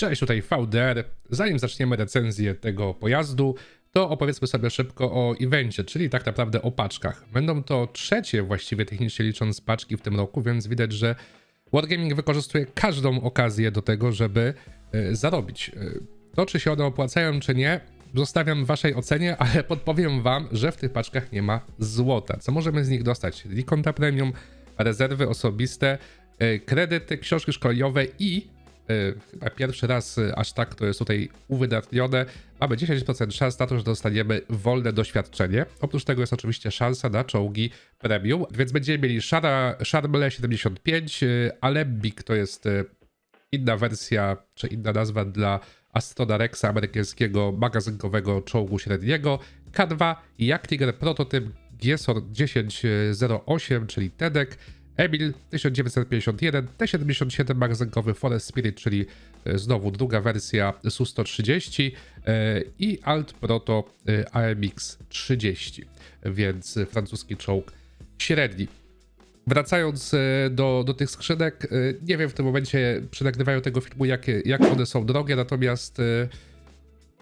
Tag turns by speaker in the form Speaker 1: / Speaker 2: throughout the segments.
Speaker 1: Cześć, tutaj VDR. Zanim zaczniemy recenzję tego pojazdu, to opowiedzmy sobie szybko o evencie, czyli tak naprawdę o paczkach. Będą to trzecie właściwie technicznie licząc paczki w tym roku, więc widać, że Wargaming wykorzystuje każdą okazję do tego, żeby y, zarobić. Y, to, czy się one opłacają, czy nie, zostawiam waszej ocenie, ale podpowiem wam, że w tych paczkach nie ma złota. Co możemy z nich dostać? Likonta Premium, rezerwy osobiste, y, kredyty, książki szkoleniowe i chyba pierwszy raz aż tak to jest tutaj uwydatnione. Mamy 10% szans na to, że dostaniemy wolne doświadczenie. Oprócz tego jest oczywiście szansa na czołgi premium, więc będziemy mieli Szara, Szarmle 75, Alembik to jest inna wersja, czy inna nazwa dla Astrona Rexa amerykańskiego magazynkowego czołgu średniego, K2, Jagdtiger prototyp GSOR 1008, czyli TEDek, Emil 1951, T77 magazynkowy Forest Spirit, czyli e, znowu druga wersja Su-130 e, i Alt Proto e, AMX 30, więc francuski czołg średni. Wracając do, do tych skrzynek, nie wiem w tym momencie przy nagrywaniu tego filmu, jak, jak one są drogie, natomiast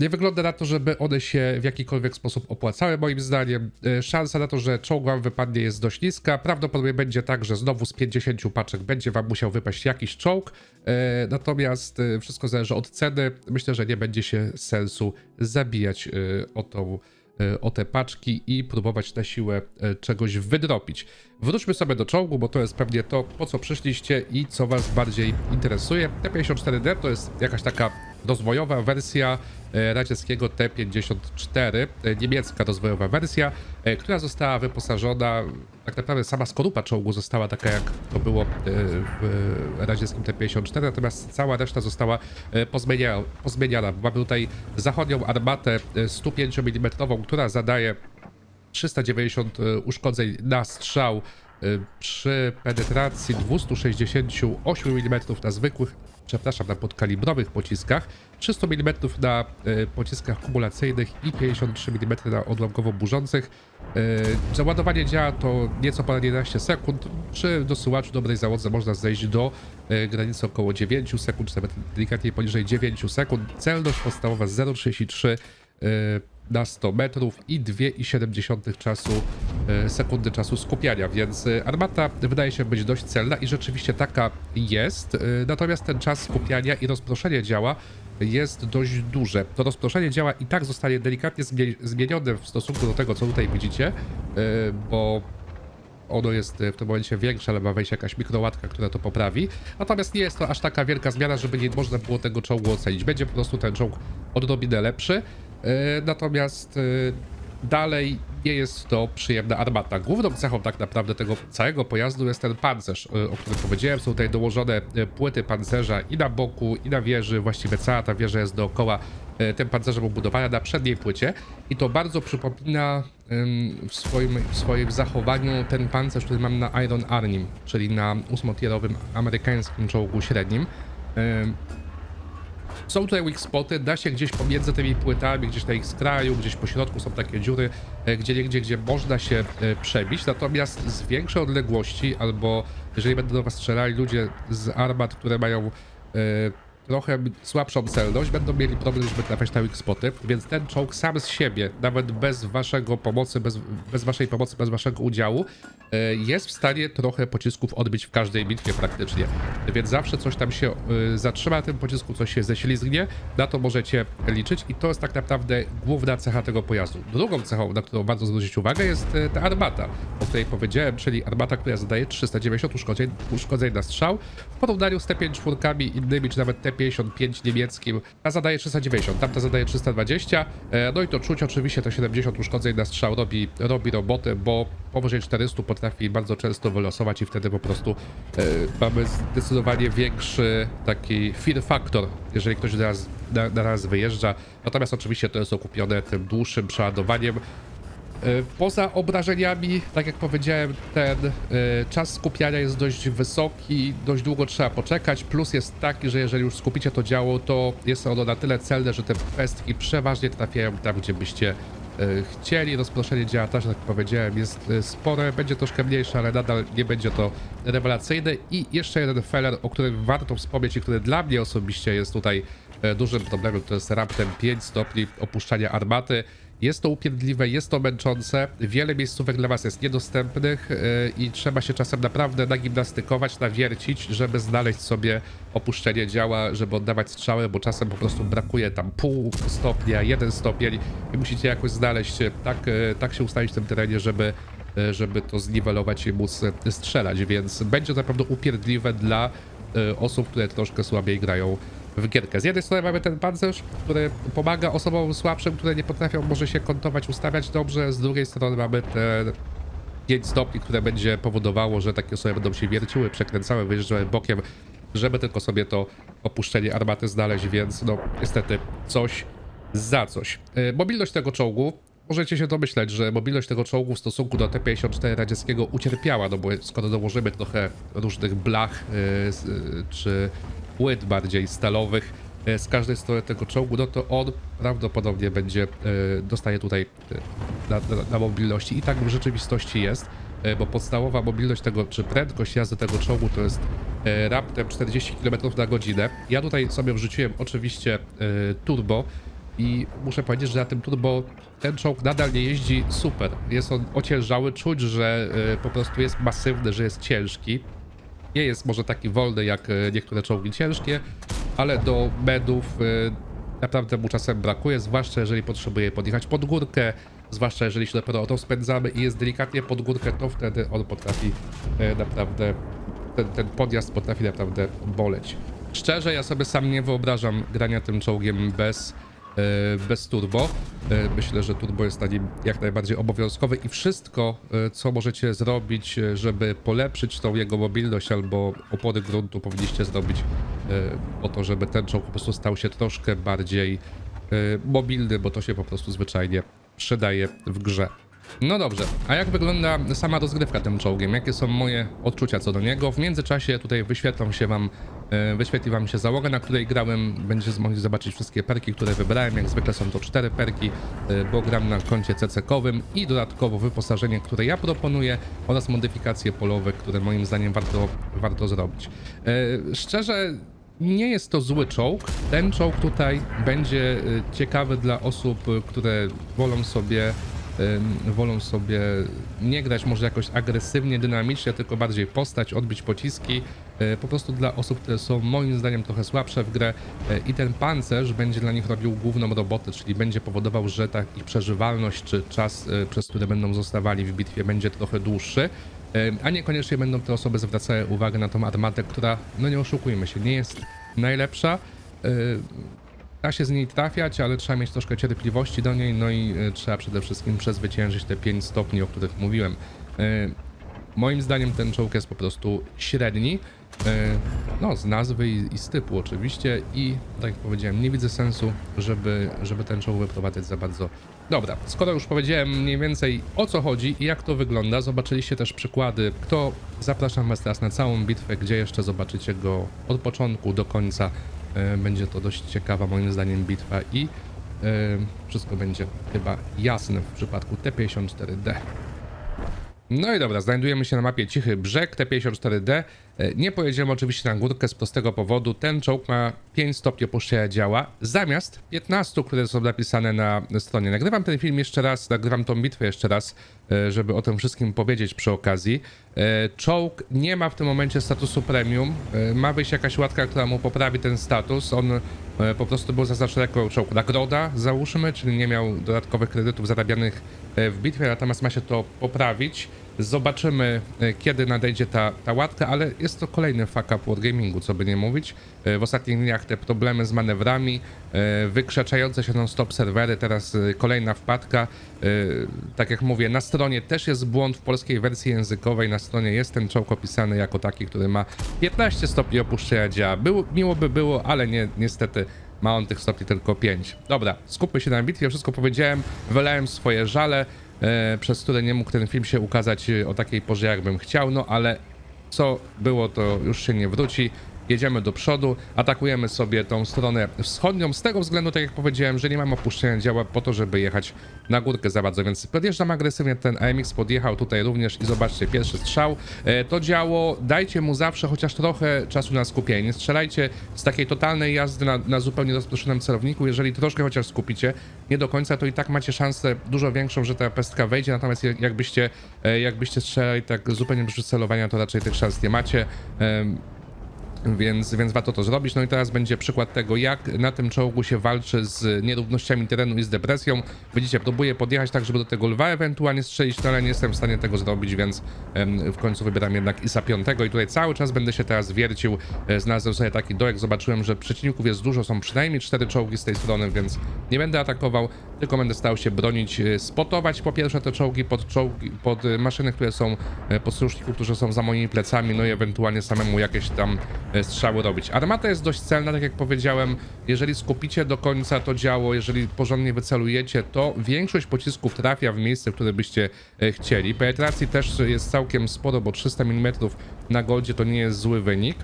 Speaker 1: nie wygląda na to, żeby one się w jakikolwiek sposób opłacały, moim zdaniem. E, szansa na to, że czołg wam wypadnie jest dość niska. Prawdopodobnie będzie tak, że znowu z 50 paczek będzie wam musiał wypaść jakiś czołg. E, natomiast e, wszystko zależy od ceny. Myślę, że nie będzie się sensu zabijać o tą o te paczki i próbować na siłę czegoś wydropić. Wróćmy sobie do czołgu, bo to jest pewnie to, po co przyszliście i co was bardziej interesuje. T-54D to jest jakaś taka rozwojowa wersja e, radzieckiego T-54, e, niemiecka rozwojowa wersja, e, która została wyposażona, tak naprawdę sama skorupa czołgu została taka jak to było w radzieckim T-54, natomiast cała reszta została pozmieniana. pozmieniana. Mamy tutaj zachodnią armatę 105 mm, która zadaje 390 uszkodzeń na strzał przy penetracji 268 mm na zwykłych przepraszam, na podkalibrowych pociskach, 300 mm na y, pociskach kumulacyjnych i 53 mm na odłamkowo burzących. Y, załadowanie działa to nieco ponad 11 sekund. Przy dosyłaczu dobrej załodze można zejść do y, granicy około 9 sekund, czy nawet delikatnie poniżej 9 sekund. Celność podstawowa 0,33 na 100 metrów i 2,7 czasu, e, sekundy czasu skupiania, więc e, armata wydaje się być dość celna i rzeczywiście taka jest, e, natomiast ten czas skupiania i rozproszenie działa jest dość duże. To rozproszenie działa i tak zostanie delikatnie zmienione w stosunku do tego, co tutaj widzicie, bo ono jest w tym momencie większe, ale ma wejść jakaś mikrołatka, która to poprawi. Natomiast nie jest to aż taka wielka zmiana, żeby nie można było tego czołgu ocenić. Będzie po prostu ten czołg odrobinę lepszy. E, natomiast e, dalej nie jest to przyjemna armata. Główną cechą tak naprawdę tego całego pojazdu jest ten pancerz, e, o którym powiedziałem. Są tutaj dołożone płyty pancerza i na boku, i na wieży. Właściwie cała ta wieża jest dookoła tym pancerzem obudowana na przedniej płycie i to bardzo przypomina w swoim, w swoim zachowaniu ten pancerz, który mam na Iron Army, czyli na ósmotierowym amerykańskim czołgu średnim. Są tutaj weak spoty, da się gdzieś pomiędzy tymi płytami, gdzieś na ich skraju, gdzieś po środku są takie dziury, e, gdzie gdzie, gdzie można się e, przebić, natomiast z większej odległości, albo jeżeli będą do was strzelali ludzie z armat, które mają e, trochę słabszą celność, będą mieli problem, żeby trafiać na weak spoty, więc ten czołg sam z siebie, nawet bez waszego pomocy, bez, bez waszej pomocy, bez waszego udziału, e, jest w stanie trochę pocisków odbić w każdej bitwie praktycznie. Więc zawsze coś tam się e, zatrzyma na tym pocisku, coś się ześlizgnie, na to możecie liczyć i to jest tak naprawdę główna cecha tego pojazdu. Drugą cechą, na którą warto zwrócić uwagę jest e, ta armata, o której powiedziałem, czyli armata, która zadaje 390 uszkodzeń, uszkodzeń na strzał w porównaniu z T5 innymi, czy nawet T55 niemieckim, ta zadaje 390, tamta zadaje 320, no i to czuć oczywiście to 70 uszkodzeń na strzał robi, robi roboty, bo powyżej 400 potrafi bardzo często wylosować i wtedy po prostu e, mamy zdecydowanie większy taki fear factor, jeżeli ktoś na raz, na, na raz wyjeżdża. Natomiast oczywiście to jest okupione tym dłuższym przeładowaniem. E, poza obrażeniami, tak jak powiedziałem, ten e, czas skupiania jest dość wysoki, dość długo trzeba poczekać. Plus jest taki, że jeżeli już skupicie to działo, to jest ono na tyle celne, że te pestki przeważnie trafiają tam, gdzie byście E, chcieli. Rozproszenie działa też, jak powiedziałem, jest spore, będzie troszkę mniejsze, ale nadal nie będzie to rewelacyjne. I jeszcze jeden feller, o którym warto wspomnieć i który dla mnie osobiście jest tutaj dużym problemem to jest raptem 5 stopni opuszczania armaty. Jest to upierdliwe, jest to męczące, wiele miejscówek dla was jest niedostępnych e, i trzeba się czasem naprawdę nagimnastykować, nawiercić, żeby znaleźć sobie opuszczenie działa, żeby oddawać strzały, bo czasem po prostu brakuje tam pół stopnia, jeden stopień. I musicie jakoś znaleźć, e, tak, e, tak się ustawić w tym terenie, żeby żeby to zniwelować i móc strzelać, więc będzie to naprawdę upierdliwe dla osób, które troszkę słabiej grają w gierkę. Z jednej strony mamy ten pancerz, który pomaga osobom słabszym, które nie potrafią może się kontować, ustawiać dobrze, z drugiej strony mamy te 5 stopni, które będzie powodowało, że takie osoby będą się wierciły, przekręcały, wyjeżdżały bokiem, żeby tylko sobie to opuszczenie armaty znaleźć, więc no niestety coś za coś. E, Mobilność tego czołgu Możecie się domyśleć, że mobilność tego czołgu w stosunku do T-54 radzieckiego ucierpiała, no bo skoro dołożymy trochę różnych blach z- e, czy płyt bardziej stalowych e, z każdej strony tego czołgu, no to on prawdopodobnie będzie, e, dostaje tutaj e, na, na, na mobilności i tak w rzeczywistości jest, bo podstawowa mobilność tego, czy prędkość jazdy tego czołgu to jest raptem 40 km na godzinę. Ja tutaj sobie wrzuciłem oczywiście turbo, i muszę powiedzieć, że na tym turbo ten czołg nadal nie jeździ super. Jest on ociężały, czuć, że po prostu jest masywny, że jest ciężki. Nie jest może taki wolny jak y, niektóre czołgi ciężkie, ale do medów y, naprawdę mu czasem brakuje, zwłaszcza jeżeli potrzebuje podjechać pod górkę, zwłaszcza jeżeli się dopiero o to spędzamy i jest delikatnie pod górkę, to wtedy on potrafi y, naprawdę, ten, ten podjazd potrafi naprawdę boleć. Szczerze, ja sobie sam nie wyobrażam grania tym czołgiem bez e, bez turbo. E, Myślę, że turbo jest na nim jak najbardziej obowiązkowe i wszystko, e, co możecie zrobić, e, żeby polepszyć tą jego mobilność albo opory gruntu, powinniście zrobić e, po to, żeby ten czołg po prostu stał się troszkę bardziej e, mobilny, bo to się po prostu zwyczajnie przydaje w grze. No dobrze, a jak wygląda sama rozgrywka tym czołgiem? Jakie są moje odczucia co do niego? W międzyczasie tutaj wyświetlą się wam, e, wyświetli wam się załoga, na której grałem. Będziecie mogli zobaczyć wszystkie perki, które wybrałem. Jak zwykle są to cztery perki, e, bo gram na koncie CC-kowym i dodatkowo wyposażenie, które ja proponuję oraz modyfikacje polowe, które moim zdaniem warto, warto zrobić. E, Szczerze, nie jest to zły czołg. Ten czołg tutaj będzie ciekawy dla osób, które wolą sobie wolą sobie nie grać może jakoś agresywnie, dynamicznie, tylko bardziej postać, odbić pociski. y, Po prostu dla osób, które są moim zdaniem trochę słabsze w grę y, i ten pancerz będzie dla nich robił główną robotę, czyli będzie powodował, że ta ich przeżywalność czy czas, y, przez który będą zostawali w bitwie będzie trochę dłuższy. A niekoniecznie będą te osoby zwracały uwagę na tą armatę, która, no nie oszukujmy się, nie jest najlepsza. Da się z niej trafiać, ale trzeba mieć troszkę cierpliwości do niej, no i y, trzeba przede wszystkim przezwyciężyć te 5 stopni, o których mówiłem. Y, moim zdaniem ten czołg jest po prostu średni, y, no z nazwy i, z typu oczywiście i tak jak powiedziałem, nie widzę sensu, żeby, żeby ten czołg wyprowadzać za bardzo. Dobra, skoro już powiedziałem mniej więcej o co chodzi i jak to wygląda, zobaczyliście też przykłady, to zapraszam was teraz na całą bitwę, gdzie jeszcze zobaczycie go od początku do końca. E, Będzie to dość ciekawa moim zdaniem bitwa i e, wszystko będzie chyba jasne w przypadku T54D. No i dobra, znajdujemy się na mapie Cichy Brzeg T54D. E, Nie pojedziemy oczywiście na górkę z prostego powodu. Ten czołg ma 5 stopni opuszczenia działa, zamiast 15, które są napisane na stronie. Nagrywam ten film jeszcze raz, nagrywam tą bitwę jeszcze raz, e, żeby o tym wszystkim powiedzieć przy okazji. E, Czołg nie ma w tym momencie statusu premium. Ma wyjść jakaś łatka, która mu poprawi ten status. On po prostu był zaznaczony jako czołg nagroda, załóżmy, czyli nie miał dodatkowych kredytów zarabianych w bitwie, natomiast ma się to poprawić. Zobaczymy, e, kiedy nadejdzie ta, ta łatka, ale jest to kolejny fuck up Wargamingu, co by nie mówić. E, W ostatnich dniach te problemy z manewrami, e, wykrzaczające się non-stop serwery, teraz e, kolejna wpadka. E, Tak jak mówię, na stronie też jest błąd w polskiej wersji językowej, na stronie jest ten czołg opisany jako taki, który ma 15 stopni opuszczenia działa. Było, miło by było, ale nie, niestety ma on tych stopni tylko 5. Dobra, skupmy się na bitwie, wszystko powiedziałem, wylałem swoje żale, e, przez które nie mógł ten film się ukazać e, o takiej porze, jakbym chciał, no ale co było, to już się nie wróci. Jedziemy do przodu, atakujemy sobie tą stronę wschodnią, z tego względu, tak jak powiedziałem, że nie mam opuszczenia działa po to, żeby jechać na górkę za bardzo, więc podjeżdżam agresywnie, ten AMX podjechał tutaj również i zobaczcie, pierwszy strzał, e, to działo, dajcie mu zawsze chociaż trochę czasu na skupienie, nie strzelajcie z takiej totalnej jazdy na, na zupełnie rozproszonym celowniku, jeżeli troszkę chociaż skupicie, nie do końca, to i tak macie szansę dużo większą, że ta pestka wejdzie, natomiast jak- jakbyście, e, jakbyście strzelali tak zupełnie bez celowania, to raczej tych szans nie macie. Więc, więc warto to zrobić. No i teraz będzie przykład tego, jak na tym czołgu się walczy z nierównościami terenu i z depresją. Widzicie, próbuję podjechać tak, żeby do tego lwa ewentualnie strzelić, no ale nie jestem w stanie tego zrobić, więc w końcu wybieram jednak ISA 5 i tutaj cały czas będę się teraz wiercił. E, Znalazłem sobie taki dołek, zobaczyłem, że przeciwników jest dużo, są przynajmniej cztery czołgi z tej strony, więc nie będę atakował, tylko będę starał się bronić, e, spotować po pierwsze te czołgi pod, czołgi, pod e, maszyny, które są pod sojuszników, którzy są za moimi plecami, no i ewentualnie samemu jakieś tam strzały robić. Armata jest dość celna, tak jak powiedziałem, jeżeli skupicie do końca to działo, jeżeli porządnie wycelujecie, to większość pocisków trafia w miejsce, które byście e, chcieli. Penetracji też jest całkiem sporo, bo 300 mm na goldzie to nie jest zły wynik.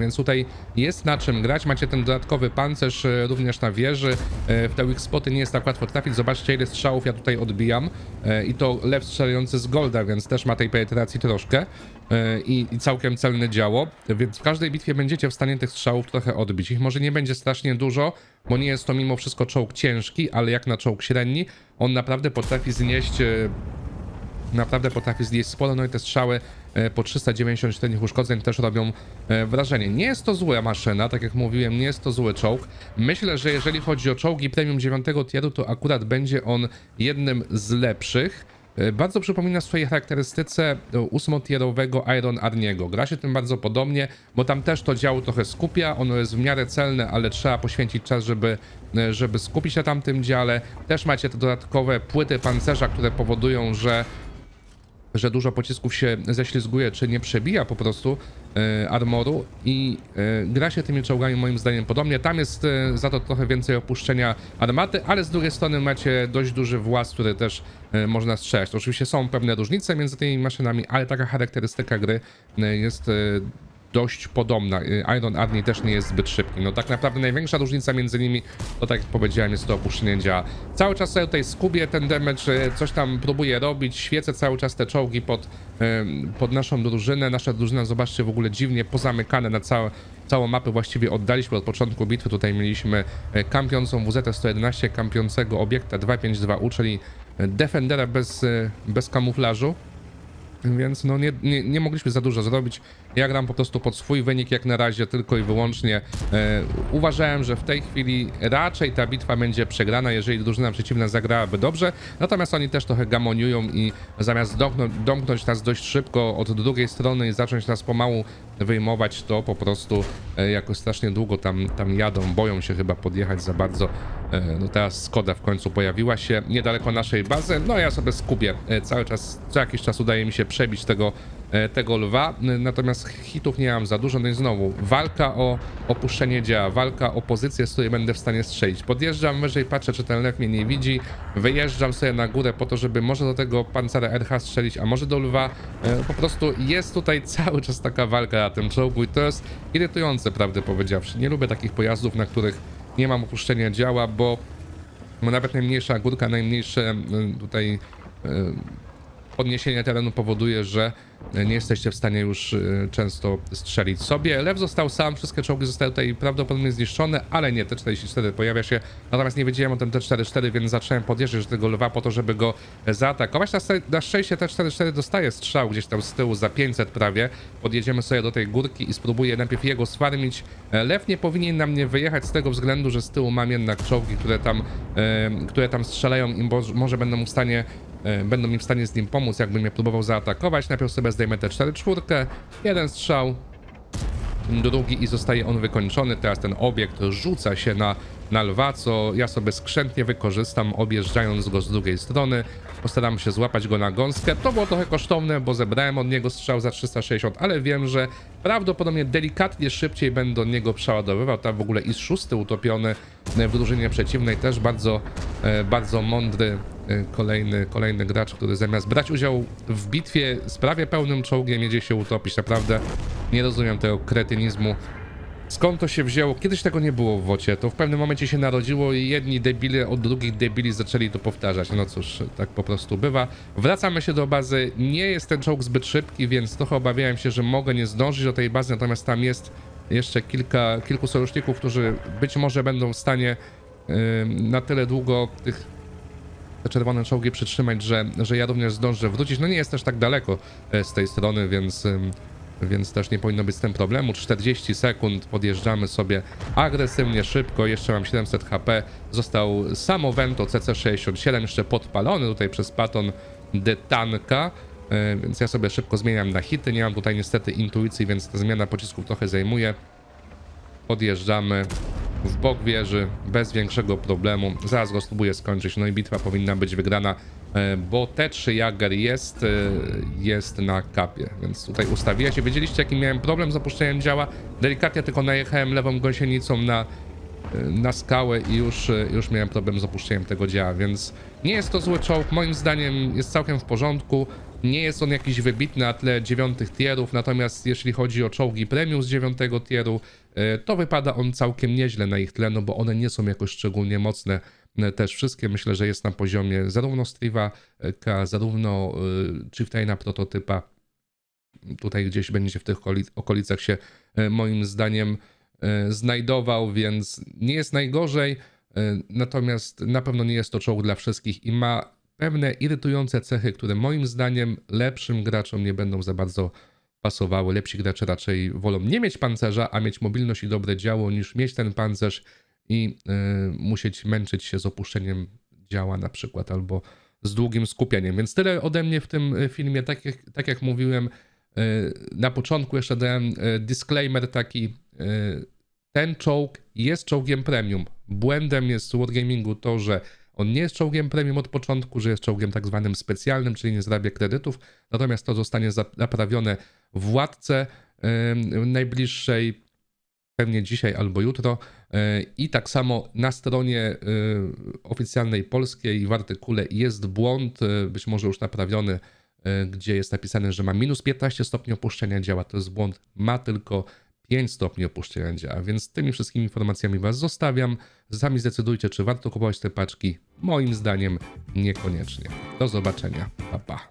Speaker 1: Więc tutaj jest na czym grać. Macie ten dodatkowy pancerz e, również na wieży. E, W te weak spoty nie jest tak łatwo trafić. Zobaczcie ile strzałów ja tutaj odbijam. E, I to lew strzelający z golda, więc też ma tej penetracji troszkę. I, I całkiem celne działo. Więc w każdej bitwie będziecie w stanie tych strzałów trochę odbić. Ich może nie będzie strasznie dużo, bo nie jest to mimo wszystko czołg ciężki, ale jak na czołg średni, on naprawdę potrafi znieść naprawdę potrafi zjeść sporo, no i te strzały po 394 uszkodzeń też robią e, wrażenie. Nie jest to zła maszyna, tak jak mówiłem, nie jest to zły czołg. Myślę, że jeżeli chodzi o czołgi premium 9 tieru, to akurat będzie on jednym z lepszych. E, Bardzo przypomina swojej charakterystyce e, ósmotierowego Iron Arniego. Gra się tym bardzo podobnie, bo tam też to działo trochę skupia, ono jest w miarę celne, ale trzeba poświęcić czas, żeby, e, żeby skupić na tamtym dziale. Też macie te dodatkowe płyty pancerza, które powodują, że że dużo pocisków się ześlizguje, czy nie przebija po prostu e, armoru i e, gra się tymi czołgami moim zdaniem podobnie. Tam jest e, za to trochę więcej opuszczenia armaty, ale z drugiej strony macie dość duży włas, który też e, można strzelać. To oczywiście są pewne różnice między tymi maszynami, ale taka charakterystyka gry jest dość podobna. Y, Iron Army też nie jest zbyt szybki. No tak naprawdę największa różnica między nimi, to tak jak powiedziałem, jest to opuszczenie działa. Cały czas sobie tutaj skubię ten damage, y, coś tam próbuję robić, świecę cały czas te czołgi pod, pod naszą drużynę. Nasza drużyna, zobaczcie, w ogóle dziwnie pozamykane na całe, całą mapę właściwie oddaliśmy od początku bitwy. Tutaj mieliśmy e, kampiącą WZ-111, kampiącego obiekta 252U, czyli e, Defendera bez, e, bez kamuflażu. Więc no nie, nie, nie mogliśmy za dużo zrobić. Ja gram po prostu pod swój wynik jak na razie, tylko i wyłącznie. E, uważałem, że w tej chwili raczej ta bitwa będzie przegrana, jeżeli drużyna przeciwna zagrałaby dobrze. Natomiast oni też trochę gamoniują i zamiast domknąć, domknąć nas dość szybko od drugiej strony i zacząć nas pomału wyjmować, to po prostu e, jakoś strasznie długo tam, tam jadą, boją się chyba podjechać za bardzo. E, no teraz Skoda w końcu pojawiła się niedaleko naszej bazy. No ja sobie skupię. E, cały czas, co jakiś czas udaje mi się przebić tego e, tego lwa, natomiast hitów nie mam za dużo, no i znowu walka o opuszczenie działa, walka o pozycję, z której będę w stanie strzelić. Podjeżdżam wyżej, patrzę, czy ten lew mnie nie widzi, wyjeżdżam sobie na górę po to, żeby może do tego pancera RH strzelić, a może do lwa. E, Po prostu jest tutaj cały czas taka walka na tym czołgu i to jest irytujące, prawdę powiedziawszy. Nie lubię takich pojazdów, na których nie mam opuszczenia działa, bo nawet najmniejsza górka, najmniejsze y, tutaj y, podniesienie terenu powoduje, że nie jesteście w stanie już y, często strzelić sobie. Lew został sam, wszystkie czołgi zostały tutaj prawdopodobnie zniszczone, ale nie, T-44 pojawia się, natomiast nie wiedziałem o tym T-44, więc zacząłem podjeżdżać do tego lwa po to, żeby go zaatakować. Na, na szczęście T-44 dostaje strzał gdzieś tam z tyłu za 500 prawie. Podjedziemy sobie do tej górki i spróbuję najpierw jego sfarmić. E, Lew nie powinien na mnie wyjechać z tego względu, że z tyłu mam jednak czołgi, które tam, e, które tam strzelają i mo- może będą w stanie e, będą mi w stanie z nim pomóc, jakbym mnie próbował zaatakować. Najpierw sobie zdejmę te 4 czwórkę, jeden strzał, drugi i zostaje on wykończony. Teraz ten obiekt rzuca się na, na lwa, co ja sobie skrzętnie wykorzystam, objeżdżając go z drugiej strony. Postaram się złapać go na gąskę. To było trochę kosztowne, bo zebrałem od niego strzał za 360, ale wiem, że prawdopodobnie delikatnie szybciej będę do niego przeładowywał. Tam w ogóle i szósty utopiony w drużynie przeciwnej, też bardzo, e, bardzo mądry kolejny, kolejny gracz, który zamiast brać udział w bitwie z prawie pełnym czołgiem jedzie się utopić. Naprawdę Nie rozumiem tego kretynizmu. Skąd to się wzięło? Kiedyś tego nie było w wocie. To w pewnym momencie się narodziło i jedni debile od drugich debili zaczęli to powtarzać. No cóż, tak po prostu bywa. Wracamy się do bazy. Nie jest ten czołg zbyt szybki, więc trochę obawiałem się, że mogę nie zdążyć do tej bazy, natomiast tam jest jeszcze kilka, kilku sojuszników, którzy być może będą w stanie yy, na tyle długo tych te czerwone czołgi przytrzymać, że, że ja również zdążę wrócić. No nie jest też tak daleko e, z tej strony, więc, więc też nie powinno być z tym problemu. 40 sekund, podjeżdżamy sobie agresywnie, szybko, jeszcze mam 700 HP. Został Samovento CC67 jeszcze podpalony tutaj przez Paton de Tanka, e, więc ja sobie szybko zmieniam na hity. Nie mam tutaj niestety intuicji, więc ta zmiana pocisków trochę zajmuje. Podjeżdżamy w bok wieży bez większego problemu. Zaraz go spróbuję skończyć, no i bitwa powinna być wygrana, e, bo T3 Jager jest, e, jest na kapie, więc tutaj ustawiłem się. Wiedzieliście jaki miałem problem z opuszczeniem działa? Delikatnie tylko najechałem lewą gąsienicą na, e, na skałę i już, już miałem problem z opuszczeniem tego działa, więc nie jest to zły czołg, moim zdaniem jest całkiem w porządku. Nie jest on jakiś wybitny na tle dziewiątych tierów, natomiast jeśli chodzi o czołgi premium z dziewiątego tieru, e, to wypada on całkiem nieźle na ich tle, no bo one nie są jakoś szczególnie mocne. E, Też wszystkie myślę, że jest na poziomie zarówno Striva, K, zarówno e, Chieftaina prototypa. Tutaj gdzieś będzie w tych okolicach się moim zdaniem znajdował, więc nie jest najgorzej. Natomiast na pewno nie jest to czołg dla wszystkich i ma pewne irytujące cechy, które moim zdaniem lepszym graczom nie będą za bardzo pasowały. Lepsi gracze raczej wolą nie mieć pancerza, a mieć mobilność i dobre działo, niż mieć ten pancerz i yy, musieć męczyć się z opuszczeniem działa na przykład, albo z długim skupieniem. Więc tyle ode mnie w tym y, filmie. Tak jak, tak jak mówiłem yy, na początku, jeszcze dałem disclaimer taki. Ten czołg jest czołgiem premium. Błędem jest Wargamingu to, że on nie jest czołgiem premium od początku, że jest czołgiem tak zwanym specjalnym, czyli nie zarabia kredytów, natomiast to zostanie naprawione Władce najbliższej, pewnie dzisiaj albo jutro. E, I tak samo na stronie e, oficjalnej polskiej w artykule jest błąd, e, być może już naprawiony, gdzie jest napisane, że ma minus 15 stopni opuszczenia działa. To jest błąd, ma tylko 5 stopni opuszczenia działa, więc tymi wszystkimi informacjami Was zostawiam. Sami zdecydujcie, czy warto kupować te paczki. Moim zdaniem niekoniecznie. Do zobaczenia. Pa, pa.